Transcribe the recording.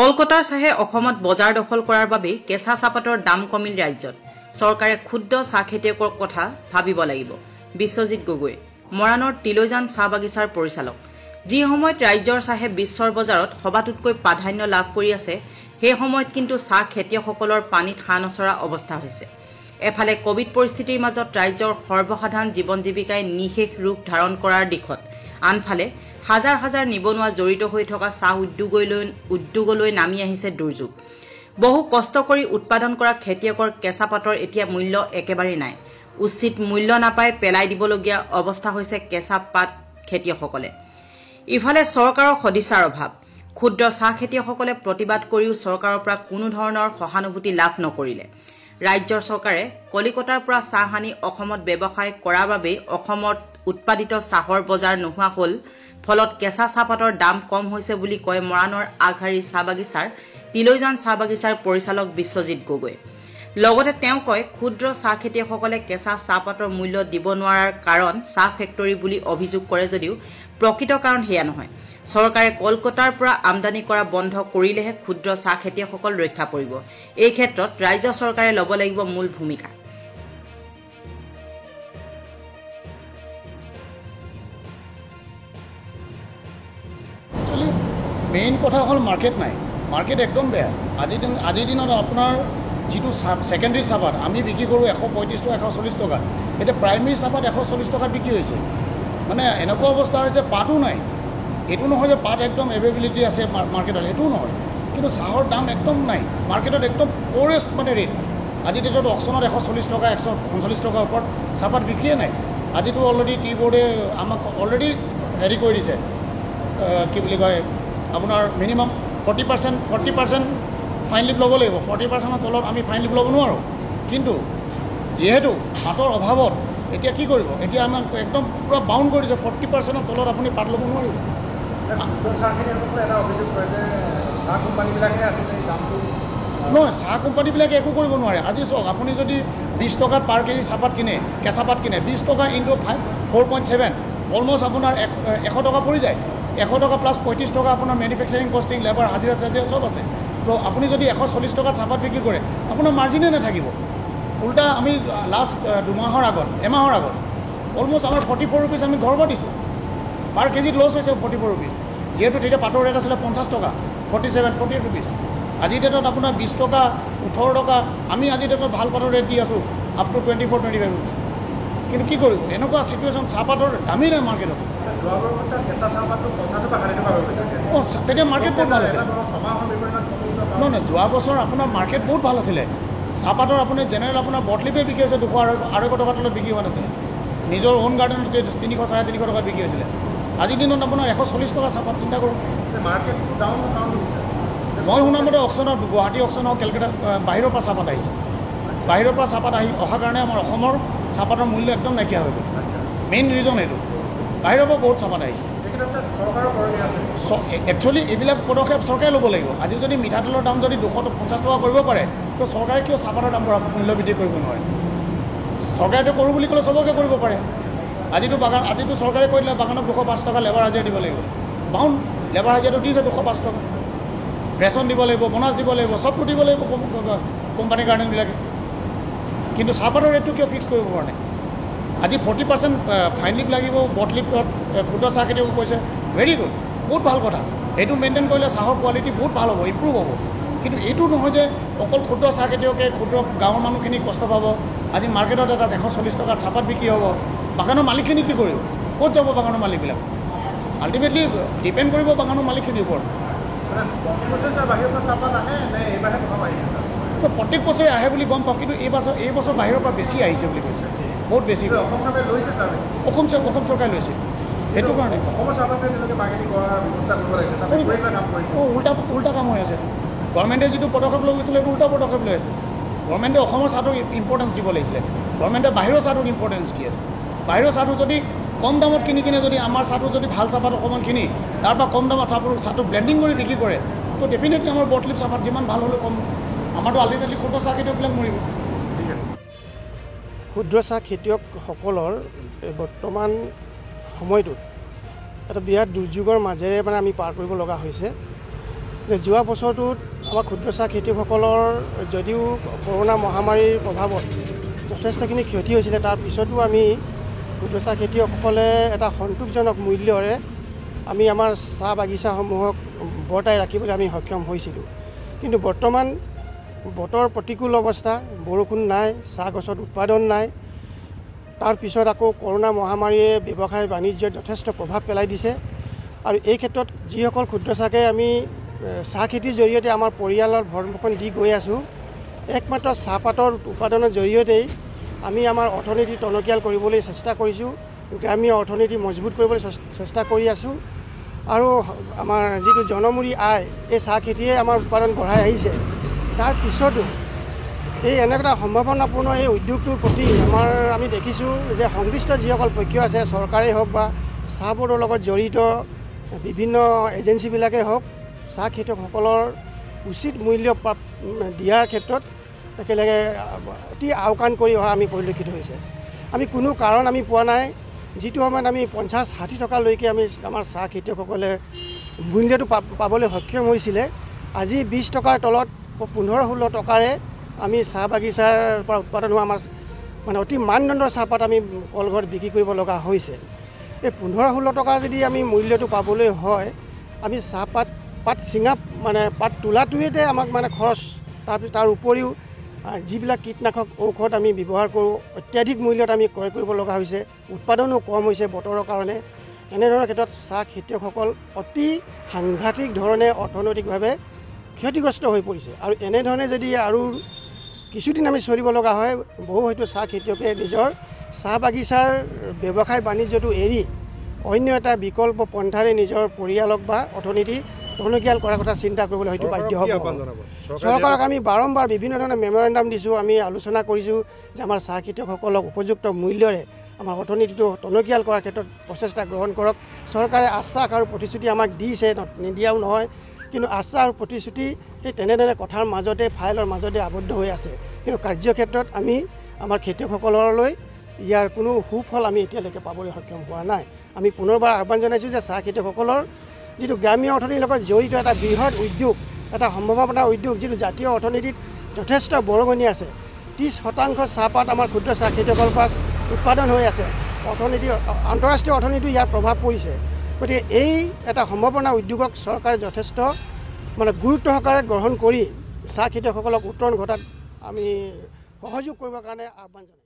কলকাতাৰ চাহে অসমত বজাৰ দখল কৰাৰ বাবেই কেঁচা চাহপাতৰ দাম কমিল ৰাজ্যত। চৰকাৰে ক্ষুদ্ৰ চাহ খেতিয়কৰ কথা ভাবিব লাগিব। বিশ্বজিৎ গগৈ মৰাণৰ তিলৈজান চাহ বাগিচাৰ পৰিচালক। যি সময়ত ৰাজ্যৰ চাহে বিশ্বৰ বজাৰত সবাতোতকৈ প্ৰাধান্য লাভ কৰি আছে সেই সময়ত কিন্তু চাহ খেতিয়কসকলৰ পানীত হাঁহ নচৰা অৱস্থা হৈছে। এফালে কভিড পৰিস্থিতিৰ মাজত ৰাজ্যৰ সৰ্বসাধাৰণ জীৱন জীৱিকাই নিশেষ ৰূপ ধাৰণ কৰাৰ দিশত আনফালে হাজাৰ হাজাৰ নিবনুৱা জড়িত হৈ থকা চাহ উদ্যোগলৈ উদ্যোগলৈ নামি আহিছে দুৰ্যোগ। বহু কষ্ট কৰি উৎপাদন কৰা খেতিয়কৰ কেঁচা পাতৰ এতিয়া মূল্য একেবাৰেই নাই। উচিত মূল্য নাপাই পেলাই দিবলগীয়া অৱস্থা হৈছে কেঁচা পাত খেতিয়কসকলে। ইফালে চৰকাৰৰ সদিছাৰ অভাৱ। ক্ষুদ্ৰ চাহ খেতিয়কসকলে প্ৰতিবাদ কৰিও চৰকাৰৰ পৰা কোনো ধৰণৰ সহানুভূতি লাভ নকৰিলে। ৰাজ্যৰ চৰকাৰে কলিকতাৰ পৰা চাহ আনি অসমত ব্যৱসায় কৰাৰ বাবেই অসমত উৎপাদিত চাহৰ বজাৰ নোহোৱা হ'ল ফলত কেঁচা চাহপাতৰ দাম কম হৈছে বুলি কয় মৰাণৰ আগশাৰী চাহ বাগিচাৰ তিলৈজান চাহ বাগিচাৰ পৰিচালক বিশ্বজিৎ গগৈ। লগতে তেওঁ কয় ক্ষুদ্ৰ চাহ খেতিয়কসকলে কেঁচা চাহপাতৰ মূল্য দিব নোৱাৰাৰ কাৰণ চাহ ফেক্টৰী বুলি অভিযোগ কৰে যদিও প্ৰকৃত কাৰণ সেয়া নহয়। চৰকাৰে কলকাতাৰ পৰা আমদানি কৰা বন্ধ কৰিলেহে ক্ষুদ্ৰ চাহ খেতিয়কসকল ৰক্ষা পৰিব। এই ক্ষেত্ৰত ৰাজ্য চৰকাৰে ল'ব লাগিব মূল ভূমিকা। মেইন কথা হ'ল মাৰ্কেট নাই। মাৰ্কেট একদম বেয়া। আজিৰ দিন আজিৰ দিনত আপোনাৰ যিটো চাহ ছেকেণ্ডেৰী চাহপাত আমি বিক্ৰী কৰোঁ এশ পঁয়ত্ৰিছ টকা এশ চল্লিছ টকাত এতিয়া প্ৰাইমেৰী চাহপাত এশ চল্লিছ টকাত বিক্ৰী হৈছে। মানে এনেকুৱা অৱস্থা হৈছে পাতো নাই। এইটো নহয় যে পাত একদম এভেইবিলিটি আছে মাৰ্কেটত সেইটোও নহয়। কিন্তু চাহৰ দাম একদম নাই। মাৰ্কেটত একদম প'ৰেষ্ট মানে ৰেট আজিৰ ডেটত অকশ্যনত এশ চল্লিছ টকা এশ পঞ্চল্লিছ টকাৰ ওপৰত চাহপাত বিক্ৰীয়ে নাই। আজিতো অলৰেডি টি বোৰ্ডে আমাক অলৰেডি হেৰি কৰি দিছে। কি বুলি কয় আপোনাৰ minimum forty percent forty percent fine leaf ল'ব লাগিব। ফৰ্টি পাৰ্চেণ্টৰ তলত আমি ফাইন লিপ ল'ব নোৱাৰোঁ। কিন্তু যিহেতু পাতৰ অভাৱত এতিয়া কি কৰিব? এতিয়া আমাক একদম পূৰা বাউণ্ড কৰি দিছে। ফৰ্টি পাৰ্চেণ্টৰ তলত আপুনি পাত ল'ব নোৱাৰিব। নহয় চাহ কোম্পানীবিলাকে একো কৰিব নোৱাৰে। আজি চাওক আপুনি যদি বিছ টকাত পাৰ কেজি চাহপাত কিনে কেঁচা পাত কিনে বিছ টকা into five four point seven almost আপোনাৰ এশ এশ টকা পৰি যায়। এশ টকা প্লাছ পঁয়ত্ৰিছ টকা আপোনাৰ মেনুফেকচাৰিং কষ্টিং লেবাৰ হাজিৰা চাজিৰা চব আছে। তো আপুনি যদি এশ চল্লিছ টকাত চাহপাত বিক্ৰী কৰে আপোনাৰ মাৰ্জিনে নাথাকিব। উল্টা আমি লাষ্ট দুমাহৰ আগত এমাহৰ আগত অলমষ্ট আমাৰ ফৰ্টি ফ'ৰ ৰুপিজ আমি ঘৰৰ পৰা দিছোঁ পাৰ কেজিত লছ হৈছে ফৰ্টি ফ'ৰ ৰুপিজ যিহেতু তেতিয়া পাতৰ ৰেট আছিলে পঞ্চাছ টকা forty seven forty eight rupees আজিৰ ডেটত আপোনাৰ বিছ টকা ওঠৰ টকা আমি আজিৰ ডেটত ভাল পাতৰ ৰেট দি আছোঁ up to twenty four twenty five rupees কিন্তু কি কৰিব এনেকুৱা চিটুৱেশ্যন চাহপাতৰ দামেই নাই মাৰ্কেটত অঁ তেতিয়া মাৰ্কেট বহুত ভাল আছিলে। নহয় নহয় যোৱা বছৰ আপোনাৰ মাৰ্কেট বহুত ভাল আছিলে। চাহপাতৰ আপুনি জেনেৰেল আপোনাৰ বটলিপে বিক্ৰী হৈছে দুশ আঢ়ৈ আঢ়ৈশ টকাৰ তলত বিক্ৰী হোৱা নাছিলে। নিজৰ অ'ন গাৰ্ডেনত তিনিশ চাৰে তিনিশ টকাত বিক্ৰী হৈছিলে। আজিৰ দিনত আপোনাৰ এশ চল্লিছ টকা চাহপাত চিন্তা কৰোঁ। মই শুনামতে অকশ্যনত গুৱাহাটী অকশ্যন হওক কেলকাতা বাহিৰৰ পৰা চাহপাত আহিছে। বাহিৰৰ পৰা চাহপাত আহি অহাৰ কাৰণে আমাৰ অসমৰ চাহপাতৰ মূল্য একদম নাইকিয়া হৈ গ'ল। মেইন ৰিজন এইটো। বাহিৰৰ পৰা বহুত চাহপাত আহিছে। একচুৱেলি এইবিলাক পদক্ষেপ চৰকাৰে ল'ব লাগিব। আজি যদি মিঠাতেলৰ দাম যদি দুশ পঞ্চাছ টকা কৰিব পাৰে তো চৰকাৰে কিয় চাহপাতৰ দাম মূল্য বৃদ্ধি কৰিব নোৱাৰে? চৰকাৰেতো কৰোঁ বুলি ক'লে চবকে কৰিব পাৰে। আজিতো বাগান আজিতো চৰকাৰে কৈ দিলে বাগানত দুশ পাঁচ টকা লেবাৰ হাজিৰা দিব লাগিব। বাউণ্ড লেবাৰ হাজিৰাটো দিছে দুশ পাঁচ টকা। ৰেচন দিব লাগিব বনাছ দিব লাগিব চবটো দিব লাগিব কোম্পানী গাৰ্ডেনবিলাকে। কিন্তু চাহপাতৰ ৰেটটো কিয় ফিক্স কৰিব পৰা নাই? আজি ফৰ্টি পাৰ্চেণ্ট ফাইন লিপ লাগিব বটলিপত ক্ষুদ্ৰ চাহ খেতিয়ক কৈছে। ভেৰি গুড বহুত ভাল কথা। সেইটো মেইনটেইন কৰিলে চাহৰ কোৱালিটি বহুত ভাল হ'ব ইম্প্ৰুভ হ'ব। কিন্তু এইটো নহয় যে অকল ক্ষুদ্ৰ চাহ খেতিয়কে ক্ষুদ্ৰ গাঁৱৰ মানুহখিনি কষ্ট পাব। আজি মাৰ্কেটত এটা এশ চল্লিছ টকাত চাহপাত বিক্ৰী হ'ব। বাগানৰ মালিকখিনি কি কৰিব? ক'ত যাব বাগানৰ মালিকবিলাক? আল্টিমেটলি ডিপেণ্ড কৰিব বাগানৰ মালিকখিনিৰ ওপৰত। প্ৰত্যেক বছৰে আহে বুলি গম পাওঁ কিন্তু এই বছৰ এই বছৰ বাহিৰৰ পৰা বেছি আহিছে বুলি কৈছে। বহুত বেছি। অসম অসম চৰকাৰে লৈছে। সেইটো কাৰণে। অঁ উল্টা উল্টা কাম হৈ আছে। গভৰ্ণমেণ্টে যিটো পদক্ষেপ লৈ গৈছিলে সেইটো উল্টা পদক্ষেপ লৈ আছে। গভৰ্ণমেণ্টে অসমৰ চাহটোক ইম্পৰ্টেঞ্চ দিব লাগিছিলে। গভৰ্ণমেণ্টে বাহিৰৰ চাহটোক ইম্পৰ্টেঞ্চ দি আছে। বাহিৰৰ চাহটো যদি কম দামত কিনি কিনে যদি আমাৰ চাহটো যদি ভাল চাহপাত অকণমান কিনি তাৰপৰা কম দামত চাহপাত চাহটো ব্লেণ্ডিং কৰি বিক্ৰী কৰে তো ডেফিনেটলি আমাৰ বটলিপ চাহপাত যিমান ভাল হ'লেও কম আমাৰতো আল্টিমেটলি ক্ষুদ্ৰ চাহ খেতিয়কবিলাক মৰিব। ক্ষুদ্ৰ চাহ খেতিয়কসকলৰ বৰ্তমান সময়টোত এটা বিৰাট দুৰ্যোগৰ মাজেৰে মানে আমি পাৰ কৰিব লগা হৈছে। যে যোৱা বছৰটোত আমাৰ ক্ষুদ্ৰ চাহ খেতিয়কসকলৰ যদিও কৰোণা মহামাৰীৰ প্ৰভাৱত যথেষ্টখিনি ক্ষতি হৈছিলে তাৰ পিছতো আমি ক্ষুদ্ৰ চাহ খেতিয়কসকলে এটা সন্তোষজনক মূল্যৰে আমি আমাৰ চাহ বাগিচাসমূহক বৰ্তাই ৰাখিবলৈ আমি সক্ষম হৈছিলোঁ। কিন্তু বৰ্তমান বতৰ প্ৰতিকূল অৱস্থা বৰষুণ নাই চাহ গছত উৎপাদন নাই। তাৰপিছত আকৌ কৰোণা মহামাৰীয়ে ব্যৱসায় বাণিজ্যত যথেষ্ট প্ৰভাৱ পেলাই দিছে। আৰু এই ক্ষেত্ৰত যিসকল ক্ষুদ্ৰ চাহকে আমি চাহ খেতিৰ জৰিয়তে আমাৰ পৰিয়ালৰ ভৰণ পোষণ দি গৈ আছোঁ একমাত্ৰ চাহপাতৰ উৎপাদনৰ জৰিয়তেই আমি আমাৰ অৰ্থনীতি টনকিয়াল কৰিবলৈ চেষ্টা কৰিছোঁ গ্ৰাম্য অৰ্থনীতি মজবুত কৰিবলৈ চেষ্টা কৰি আছোঁ। আৰু আমাৰ যিটো জনমূৰি আয় এই চাহ খেতিয়ে আমাৰ উৎপাদন বঢ়াই আহিছে। তাৰ পিছতো এই এনেকুৱা সম্ভাৱনাপূৰ্ণ এই উদ্যোগটোৰ প্ৰতি আমাৰ আমি দেখিছোঁ যে সংশ্লিষ্ট যিসকল পক্ষ আছে চৰকাৰেই হওক বা চাহ বৰ্ডৰ লগত জড়িত বিভিন্ন এজেঞ্চিবিলাকেই হওক চাহ খেতিয়কসকলৰ উচিত মূল্য দিয়াৰ ক্ষেত্ৰত একেলগে অতি আওকাণ কৰি অহা আমি পৰিলক্ষিত হৈছে। আমি কোনো কাৰণ আমি পোৱা নাই। যিটো সময়ত আমি পঞ্চাছ ষাঠি টকালৈকে আমি আমাৰ চাহ খেতিয়কসকলে মূল্যটো পাবলৈ সক্ষম হৈছিলে আজি বিছ টকাৰ তলত পোন্ধৰ ষোল্ল টকাৰে আমি চাহ বাগিচাৰ পৰা উৎপাদন হোৱা আমাৰ মানে অতি মানদণ্ডৰ চাহপাত আমি কলঘৰত বিক্ৰী কৰিব লগা হৈছে। এই পোন্ধৰ ষোল্ল টকা যদি আমি মূল্যটো পাবলৈ হয় আমি চাহপাত পাত ছিঙা মানে পাত তোলাটোৱেতে আমাক মানে খৰচ তাৰপিছত তাৰ উপৰিও যিবিলাক কীটনাশক ঔষধ আমি ব্যৱহাৰ কৰোঁ অত্যাধিক মূল্যত আমি ক্ৰয় কৰিব লগা হৈছে উৎপাদনো কম হৈছে বতৰৰ কাৰণে। এনেধৰণৰ ক্ষেত্ৰত চাহ খেতিয়কসকল অতি সাংঘাতিক ধৰণে অৰ্থনৈতিকভাৱে ক্ষতিগ্ৰস্ত হৈ পৰিছে। আৰু এনেধৰণে যদি আৰু কিছুদিন আমি চলিব লগা হয় বহু হয়তো চাহ খেতিয়কে নিজৰ চাহ বাগিচাৰ ব্যৱসায় বাণিজ্যটো এৰি অন্য এটা বিকল্প পন্থাৰে নিজৰ পৰিয়ালক বা অৰ্থনীতি টনকিয়াল কৰাৰ কথা চিন্তা কৰিবলৈ হয়তো বাধ্য হ'ব। চৰকাৰক আমি বাৰম্বাৰ বিভিন্ন ধৰণৰ মেমৰেণ্ডাম দিছোঁ আমি আলোচনা কৰিছোঁ যে আমাৰ চাহ খেতিয়কসকলক উপযুক্ত মূল্যৰে আমাৰ অৰ্থনীতিটো টনকিয়াল কৰাৰ ক্ষেত্ৰত প্ৰচেষ্টা গ্ৰহণ কৰক। চৰকাৰে আশ্বাস আৰু প্ৰতিশ্ৰুতি আমাক দিছে নিদিয়াও নহয়। কিন্তু আশ্বাস আৰু প্ৰতিশ্ৰুতি সেই তেনেধৰণে কথাৰ মাজতে ফাইলৰ মাজতে আবদ্ধ হৈ আছে। কিন্তু কাৰ্যক্ষেত্ৰত আমি আমাৰ খেতিয়কসকললৈ ইয়াৰ কোনো সুফল আমি এতিয়ালৈকে পাবলৈ সক্ষম হোৱা নাই। আমি পুনৰবাৰ আহ্বান জনাইছোঁ যে চাহ খেতিয়কসকলৰ যিটো গ্ৰাম্য অৰ্থনীতিৰ লগত জড়িত এটা বৃহৎ উদ্যোগ এটা সম্ভাৱনা উদ্যোগ যিটো জাতীয় অৰ্থনীতিত যথেষ্ট বৰঙণি আছে। ত্ৰিছ শতাংশ চাহপাত আমাৰ ক্ষুদ্ৰ চাহ খেতিয়কৰ পৰা উৎপাদন হৈ আছে। অৰ্থনীতি আন্তঃৰাষ্ট্ৰীয় অৰ্থনীতিও ইয়াৰ প্ৰভাৱ পৰিছে। গতিকে এই এটা সম্ভাৱনা উদ্যোগক চৰকাৰে যথেষ্ট মানে গুৰুত্ব সহকাৰে গ্ৰহণ কৰি চাহ খেতিয়কসকলক উত্তৰণ ঘটাত আমি সহযোগ কৰিবৰ কাৰণে আহ্বান জনাইছোঁ।